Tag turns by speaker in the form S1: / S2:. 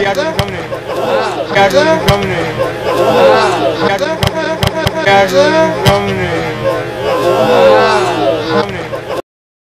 S1: Seattle coming. Seattle coming. Seattle coming. Seattle coming.